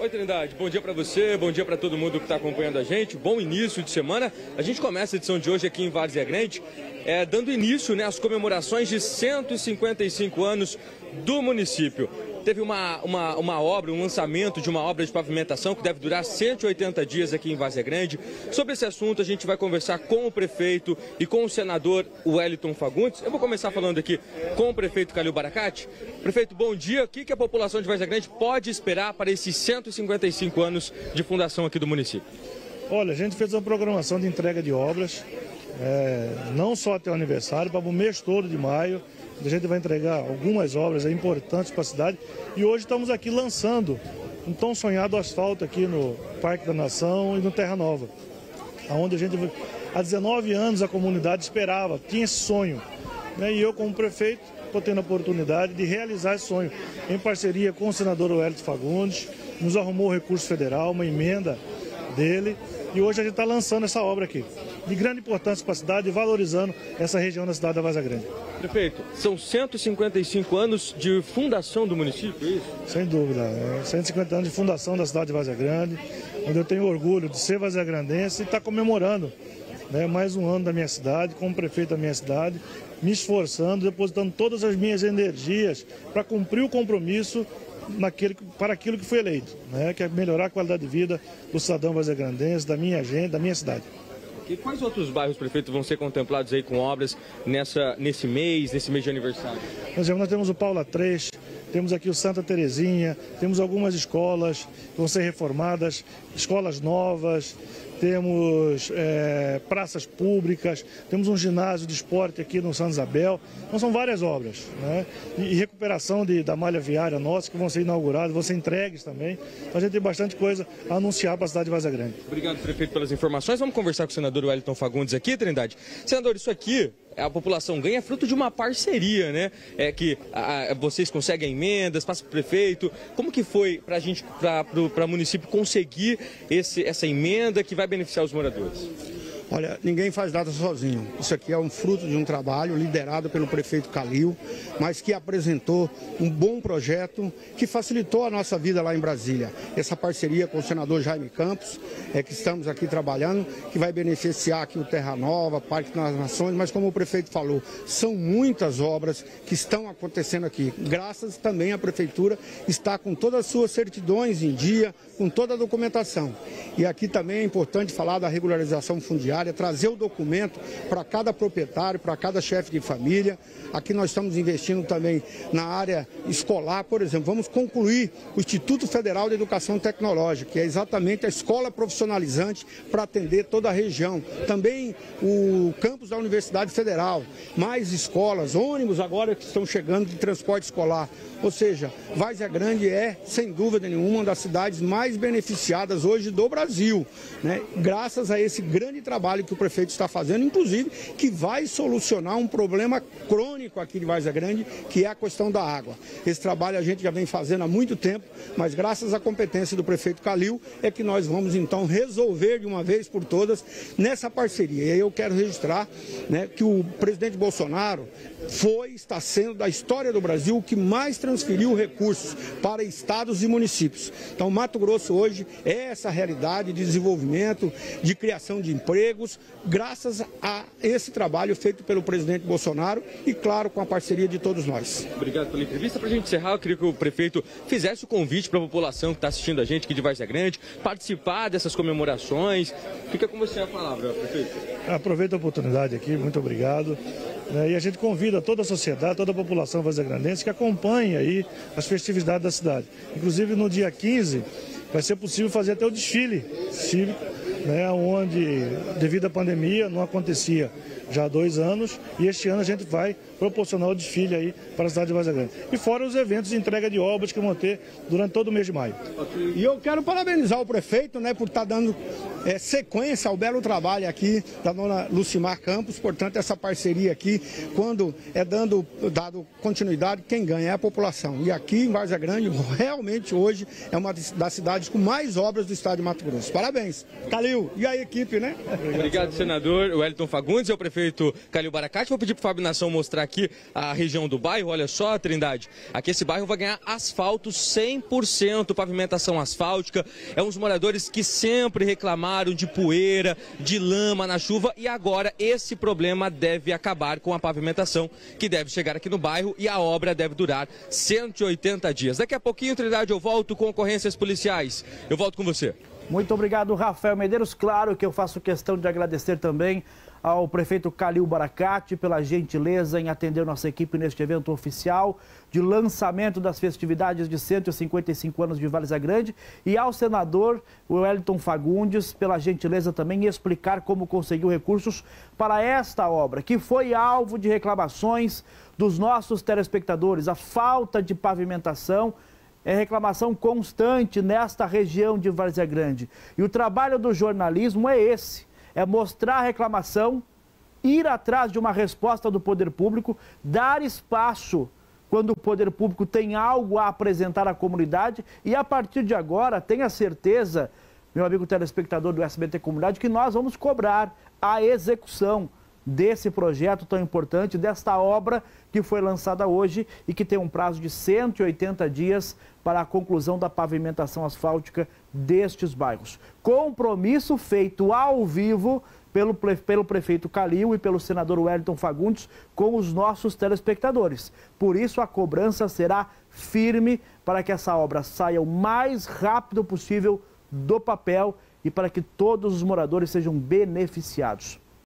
Oi, Trindade. Bom dia para você, bom dia para todo mundo que está acompanhando a gente. Bom início de semana. A gente começa a edição de hoje aqui em Várzea Grande, é, dando início né, às comemorações de 155 anos do município teve uma, uma, uma obra, um lançamento de uma obra de pavimentação que deve durar 180 dias aqui em Vazia Grande. Sobre esse assunto, a gente vai conversar com o prefeito e com o senador Wellington Fagundes. Eu vou começar falando aqui com o prefeito Calil Baracate. Prefeito, bom dia. O que, que a população de Vazia Grande pode esperar para esses 155 anos de fundação aqui do município? Olha, a gente fez uma programação de entrega de obras, é, não só até o aniversário, para o mês todo de maio. A gente vai entregar algumas obras importantes para a cidade e hoje estamos aqui lançando um tão sonhado asfalto aqui no Parque da Nação e no Terra Nova, onde a gente há 19 anos a comunidade esperava, tinha esse sonho. Né? E eu como prefeito estou tendo a oportunidade de realizar esse sonho em parceria com o senador Wellington Fagundes, nos arrumou o recurso federal, uma emenda dele e hoje a gente está lançando essa obra aqui, de grande importância para a cidade e valorizando essa região da cidade da Vaza Grande. Prefeito, são 155 anos de fundação do município, é isso? Sem dúvida, é 150 anos de fundação da cidade de Vaza Grande, onde eu tenho orgulho de ser vazagrandense e estar tá comemorando né, mais um ano da minha cidade, como prefeito da minha cidade, me esforçando, depositando todas as minhas energias para cumprir o compromisso naquele, para aquilo que foi eleito, né? que é melhorar a qualidade de vida do cidadão vazagrandense, da minha gente, da minha cidade. E quais outros bairros, prefeito, vão ser contemplados aí com obras nessa, nesse mês, nesse mês de aniversário? Nós temos o Paula 3, temos aqui o Santa Terezinha, temos algumas escolas que vão ser reformadas, escolas novas, temos é, praças públicas, temos um ginásio de esporte aqui no São Isabel. Então são várias obras. Né? E, recuperação de, da malha viária nossa, que vão ser inauguradas, vão ser entregues também. Então a gente tem bastante coisa a anunciar para a cidade de Vaza Grande. Obrigado, prefeito, pelas informações. Vamos conversar com o senador Wellington Fagundes aqui, Trindade. Senador, isso aqui a população ganha fruto de uma parceria, né? É que a, vocês conseguem emendas, passa para o prefeito. Como que foi para a gente, para o município conseguir esse, essa emenda que vai beneficiar os moradores? Olha, ninguém faz nada sozinho. Isso aqui é um fruto de um trabalho liderado pelo prefeito Calil, mas que apresentou um bom projeto que facilitou a nossa vida lá em Brasília. Essa parceria com o senador Jaime Campos, é que estamos aqui trabalhando, que vai beneficiar aqui o Terra Nova, Parque das Nações, mas como o prefeito falou, são muitas obras que estão acontecendo aqui. Graças também à prefeitura está com todas as suas certidões em dia, com toda a documentação. E aqui também é importante falar da regularização fundiária trazer o documento para cada proprietário, para cada chefe de família. Aqui nós estamos investindo também na área escolar, por exemplo, vamos concluir o Instituto Federal de Educação Tecnológica, que é exatamente a escola profissionalizante para atender toda a região. Também o campus da Universidade Federal, mais escolas, ônibus agora que estão chegando de transporte escolar. Ou seja, Várzea Grande é, sem dúvida nenhuma, uma das cidades mais beneficiadas hoje do Brasil, né? graças a esse grande trabalho que o prefeito está fazendo, inclusive que vai solucionar um problema crônico aqui de Várzea Grande, que é a questão da água. Esse trabalho a gente já vem fazendo há muito tempo, mas graças à competência do prefeito Calil é que nós vamos então resolver de uma vez por todas nessa parceria. E aí eu quero registrar né, que o presidente Bolsonaro foi, está sendo da história do Brasil o que mais transferiu recursos para estados e municípios. Então, Mato Grosso hoje é essa realidade de desenvolvimento, de criação de empregos, graças a esse trabalho feito pelo presidente Bolsonaro e, claro, com a parceria de todos nós. Obrigado pela entrevista. Para a gente encerrar, eu queria que o prefeito fizesse o convite para a população que está assistindo a gente aqui de Várzea Grande, participar dessas comemorações. Fica com você a palavra, prefeito. Aproveito a oportunidade aqui, muito obrigado. Né? E a gente convida toda a sociedade, toda a população vazagrandense que acompanhe aí as festividades da cidade. Inclusive no dia 15 vai ser possível fazer até o desfile cívico, né, onde devido à pandemia não acontecia já há dois anos e este ano a gente vai proporcionar o desfile aí para a cidade de Vaza Grande. E fora os eventos de entrega de obras que vão ter durante todo o mês de maio. E eu quero parabenizar o prefeito né, por estar tá dando é, sequência ao belo trabalho aqui da dona Lucimar Campos, portanto essa parceria aqui, quando é dando dado continuidade, quem ganha é a população. E aqui em Vaza Grande, realmente hoje é uma das cidades com mais obras do estado de Mato Grosso. Parabéns. Calil, e a equipe, né? Obrigado, senador Wellington Fagundes, é o prefeito Calil Baracate. Vou pedir para o Fábio Nação mostrar aqui a região do bairro. Olha só, Trindade. Aqui esse bairro vai ganhar asfalto 100%, pavimentação asfáltica. É uns moradores que sempre reclamaram de poeira, de lama na chuva e agora esse problema deve acabar com a pavimentação que deve chegar aqui no bairro e a obra deve durar 180 dias. Daqui a pouquinho, Trindade, eu volto com ocorrências policiais. Eu volto com você. Muito obrigado, Rafael Medeiros. Claro que eu faço questão de agradecer também ao prefeito Calil Baracate pela gentileza em atender nossa equipe neste evento oficial de lançamento das festividades de 155 anos de Várzea Grande e ao senador Wellington Fagundes pela gentileza também em explicar como conseguiu recursos para esta obra, que foi alvo de reclamações dos nossos telespectadores, a falta de pavimentação é reclamação constante nesta região de Várzea Grande. E o trabalho do jornalismo é esse: é mostrar a reclamação, ir atrás de uma resposta do poder público, dar espaço quando o poder público tem algo a apresentar à comunidade e a partir de agora, tenha certeza, meu amigo telespectador do SBT Comunidade, que nós vamos cobrar a execução desse projeto tão importante, desta obra que foi lançada hoje e que tem um prazo de 180 dias para a conclusão da pavimentação asfáltica destes bairros. Compromisso feito ao vivo pelo, pelo prefeito Calil e pelo senador Wellington Fagundes com os nossos telespectadores. Por isso, a cobrança será firme para que essa obra saia o mais rápido possível do papel e para que todos os moradores sejam beneficiados.